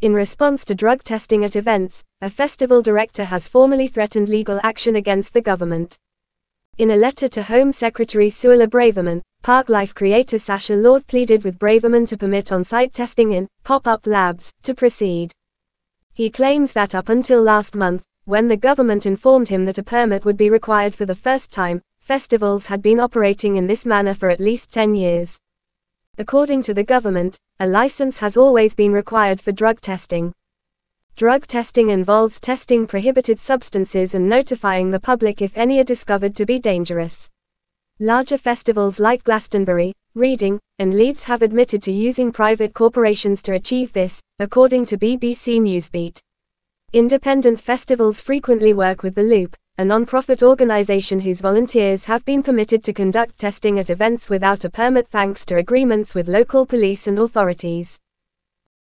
In response to drug testing at events, a festival director has formally threatened legal action against the government. In a letter to Home Secretary Suella Braverman, Parklife creator Sasha Lord pleaded with Braverman to permit on-site testing in pop-up labs to proceed. He claims that up until last month, when the government informed him that a permit would be required for the first time, festivals had been operating in this manner for at least 10 years. According to the government, a license has always been required for drug testing. Drug testing involves testing prohibited substances and notifying the public if any are discovered to be dangerous. Larger festivals like Glastonbury, Reading, and Leeds have admitted to using private corporations to achieve this, according to BBC Newsbeat. Independent festivals frequently work with The Loop, a non-profit organization whose volunteers have been permitted to conduct testing at events without a permit thanks to agreements with local police and authorities.